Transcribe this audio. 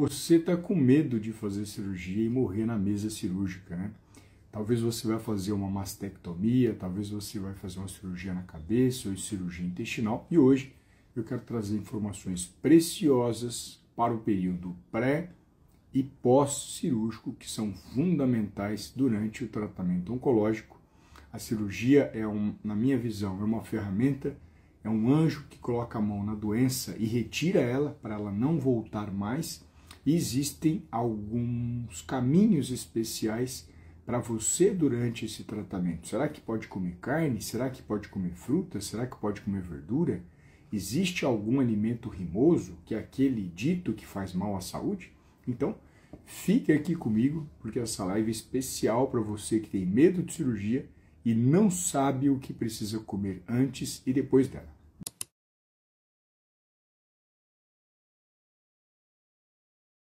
Você está com medo de fazer cirurgia e morrer na mesa cirúrgica, né? Talvez você vai fazer uma mastectomia, talvez você vai fazer uma cirurgia na cabeça ou cirurgia intestinal. E hoje eu quero trazer informações preciosas para o período pré e pós-cirúrgico que são fundamentais durante o tratamento oncológico. A cirurgia é, um, na minha visão, é uma ferramenta, é um anjo que coloca a mão na doença e retira ela para ela não voltar mais existem alguns caminhos especiais para você durante esse tratamento. Será que pode comer carne? Será que pode comer fruta? Será que pode comer verdura? Existe algum alimento rimoso, que é aquele dito que faz mal à saúde? Então, fique aqui comigo, porque essa live é especial para você que tem medo de cirurgia e não sabe o que precisa comer antes e depois dela.